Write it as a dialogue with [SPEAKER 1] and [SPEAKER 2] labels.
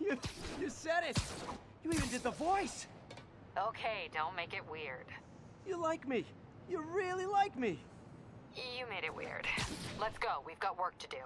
[SPEAKER 1] you, you said it! You even did the voice!
[SPEAKER 2] Okay, don't make it weird.
[SPEAKER 1] You like me. You really like me.
[SPEAKER 2] You made it weird. Let's go, we've got work to do.